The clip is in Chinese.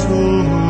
错